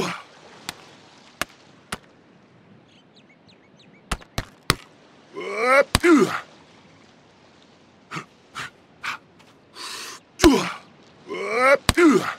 わ。うわ。